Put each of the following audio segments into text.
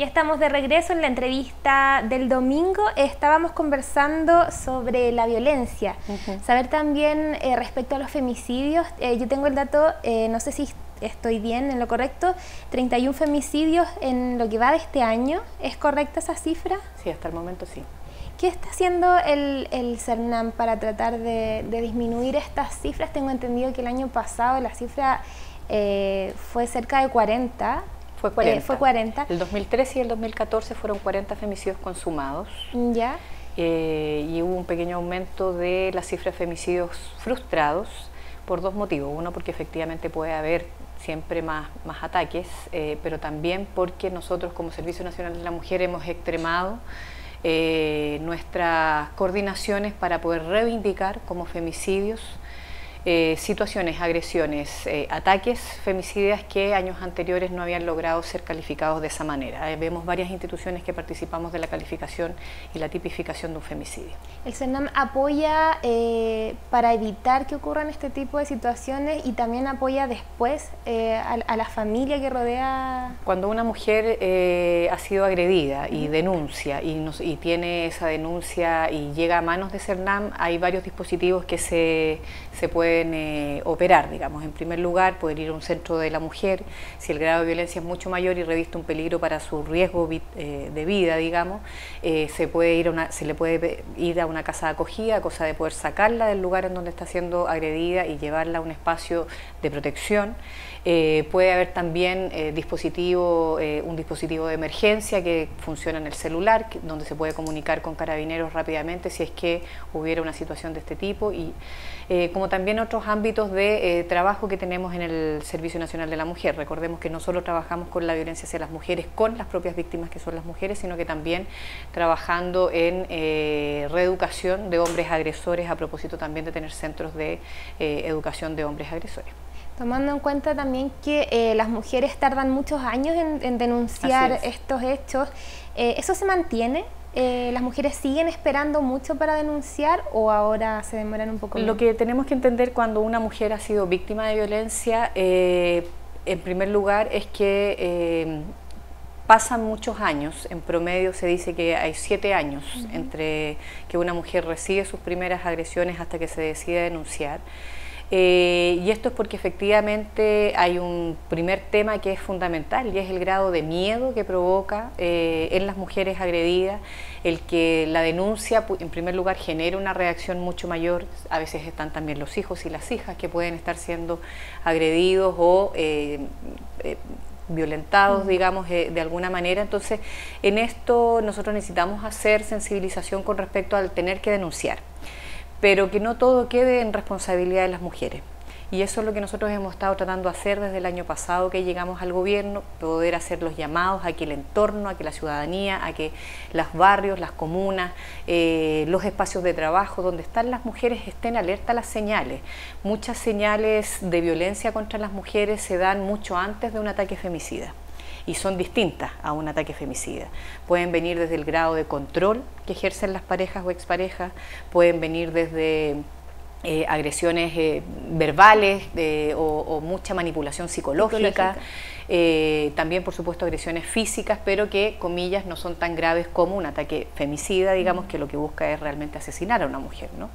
Ya estamos de regreso en la entrevista del domingo. Estábamos conversando sobre la violencia. Saber también eh, respecto a los femicidios. Eh, yo tengo el dato, eh, no sé si estoy bien en lo correcto, 31 femicidios en lo que va de este año. ¿Es correcta esa cifra? Sí, hasta el momento sí. ¿Qué está haciendo el, el CERNAM para tratar de, disminuir estas cifras? Tengo entendido que el año pasado la cifra fue cerca de 40 fue 40. Eh, fue 40. El 2013 y el 2014 fueron 40 femicidios consumados. Ya. Eh, y hubo un pequeño aumento de la cifra de femicidios frustrados por dos motivos. Uno, porque efectivamente puede haber siempre más, más ataques, eh, pero también porque nosotros como Servicio Nacional de la Mujer hemos extremado nuestras coordinaciones para poder reivindicar como femicidios eh, situaciones, agresiones, eh, ataques femicidas que años anteriores no habían logrado ser calificados de esa manera. Eh, vemos varias instituciones que participamos de la calificación y la tipificación de un femicidio. ¿El CERNAM apoya para evitar que ocurran este tipo de situaciones y también apoya después a, la familia que rodea? Cuando una mujer ha sido agredida y denuncia y, y tiene esa denuncia y llega a manos de CERNAM, hay varios dispositivos que se, se pueden pueden eh, operar, digamos. En primer lugar, poder ir a un centro de la mujer, si el grado de violencia es mucho mayor y reviste un peligro para su riesgo eh, de vida, digamos, eh, se, puede ir a una, se le puede ir a una casa de acogida, cosa de poder sacarla del lugar en donde está siendo agredida y llevarla a un espacio de protección. puede haber también dispositivo, un dispositivo de emergencia que funciona en el celular, donde se puede comunicar con carabineros rápidamente si es que hubiera una situación de este tipo y como también otros ámbitos de eh, trabajo que tenemos en el Servicio Nacional de la Mujer. Recordemos que no solo trabajamos con la violencia hacia las mujeres, con las propias víctimas que son las mujeres, sino que también trabajando en eh, reeducación de hombres agresores a propósito también de tener centros de eh, educación de hombres agresores. Tomando en cuenta también que las mujeres tardan muchos años en denunciar estos hechos, ¿eso se mantiene? Eh, ¿Las mujeres siguen esperando mucho para denunciar o ahora se demoran un poco? Lo que tenemos que entender cuando una mujer ha sido víctima de violencia, eh, en primer lugar, es que eh, pasan muchos años, en promedio se dice que hay siete años entre que una mujer recibe sus primeras agresiones hasta que se decide denunciar. Eh, y esto es porque efectivamente hay un primer tema que es fundamental y es el grado de miedo que provoca eh, en las mujeres agredidas, el que la denuncia en primer lugar genere una reacción mucho mayor, a veces están también los hijos y las hijas que pueden estar siendo agredidos o eh, violentados, digamos, de alguna manera. Entonces, en esto nosotros necesitamos hacer sensibilización con respecto al tener que denunciar pero que no todo quede en responsabilidad de las mujeres. Y eso es lo que nosotros hemos estado tratando de hacer desde el año pasado que llegamos al gobierno, poder hacer los llamados a que el entorno, a que la ciudadanía, a que los barrios, las comunas, eh, los espacios de trabajo donde están las mujeres estén alerta a las señales. Muchas señales de violencia contra las mujeres se dan mucho antes de un ataque femicida y son distintas a un ataque femicida. Pueden venir desde el grado de control que ejercen las parejas o exparejas, pueden venir desde eh, agresiones eh, verbales o, mucha manipulación psicológica, eh, también por supuesto agresiones físicas, pero que, comillas, no son tan graves como un ataque femicida, digamos, que lo que busca es realmente asesinar a una mujer. ¿no?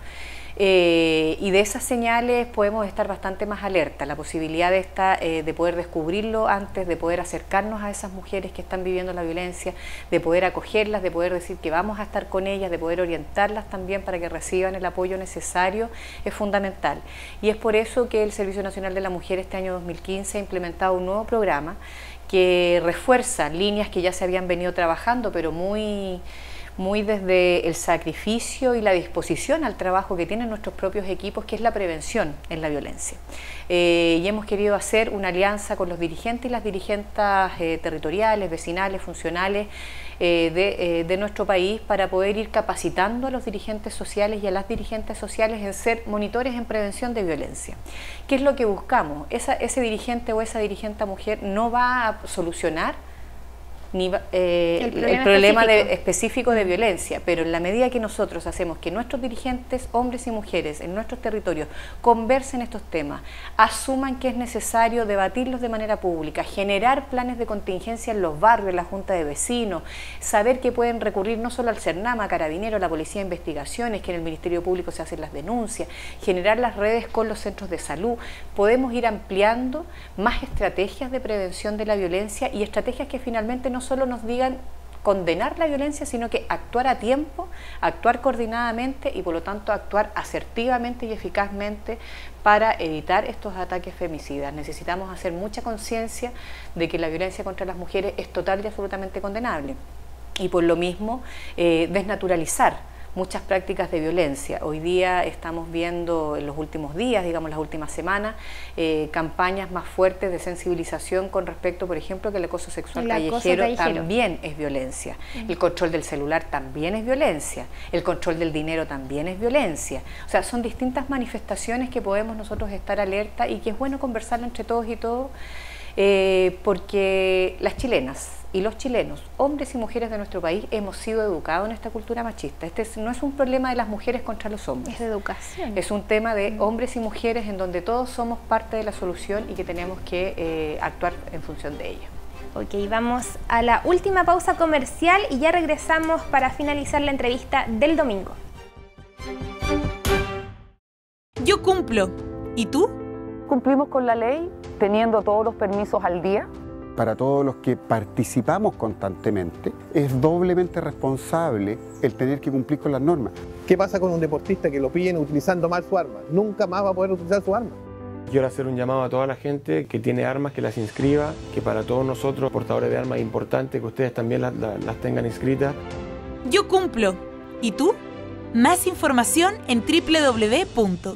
Eh, y de esas señales podemos estar bastante más alerta, la posibilidad de, esta, eh, de poder descubrirlo antes, de poder acercarnos a esas mujeres que están viviendo la violencia, de poder acogerlas, de poder decir que vamos a estar con ellas, de poder orientarlas también para que reciban el apoyo necesario, es fundamental. Y es por eso que el Servicio Nacional de la Mujer este año 2015 ha implementado un nuevo programa que refuerza líneas que ya se habían venido trabajando, pero muy muy desde el sacrificio y la disposición al trabajo que tienen nuestros propios equipos, que es la prevención en la violencia. Eh, y hemos querido hacer una alianza con los dirigentes y las dirigentes eh, territoriales, vecinales, funcionales eh, de, nuestro país para poder ir capacitando a los dirigentes sociales y a las dirigentes sociales en ser monitores en prevención de violencia. ¿Qué es lo que buscamos? ese dirigente o esa dirigente mujer no va a solucionar ni eh, el problema, específico. De, violencia, pero en la medida que nosotros hacemos que nuestros dirigentes, hombres y mujeres, en nuestros territorios, conversen estos temas, asuman que es necesario debatirlos de manera pública, generar planes de contingencia en los barrios, en la Junta de Vecinos, saber que pueden recurrir no solo al CERNAMA, a Carabinero, a la Policía de Investigaciones, que en el Ministerio Público se hacen las denuncias, generar las redes con los centros de salud, podemos ir ampliando más estrategias de prevención de la violencia y estrategias que finalmente no solo nos digan condenar la violencia, sino que actuar a tiempo, actuar coordinadamente y por lo tanto actuar asertivamente y eficazmente para evitar estos ataques femicidas. Necesitamos hacer mucha conciencia de que la violencia contra las mujeres es total y absolutamente condenable y por lo mismo eh, desnaturalizar muchas prácticas de violencia. Hoy día estamos viendo en los últimos días, digamos las últimas semanas, eh, campañas más fuertes de sensibilización con respecto, por ejemplo, que el acoso sexual callejero, también es violencia. El control del celular también es violencia. El control del dinero también es violencia. O sea, son distintas manifestaciones que podemos nosotros estar alerta y que es bueno conversarlo entre todos y todos, eh, porque las chilenas, y los chilenos, hombres y mujeres de nuestro país, hemos sido educados en esta cultura machista. Este no es un problema de las mujeres contra los hombres. Es de educación. Es un tema de mm. hombres y mujeres en donde todos somos parte de la solución y que tenemos que eh, actuar en función de ello. Ok, vamos a la última pausa comercial y ya regresamos para finalizar la entrevista del domingo. Yo cumplo. ¿Y tú? Cumplimos con la ley teniendo todos los permisos al día para todos los que participamos constantemente, es doblemente responsable el tener que cumplir con las normas. ¿Qué pasa con un deportista que lo pillen utilizando mal su arma? Nunca más va a poder utilizar su arma. Quiero hacer un llamado a toda la gente que tiene armas, que las inscriba, que para todos nosotros, portadores de armas, es importante que ustedes también las, las tengan inscritas. Yo cumplo. ¿Y tú? Más información en www.dgmn.cl.